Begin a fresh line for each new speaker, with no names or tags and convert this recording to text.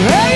Hey!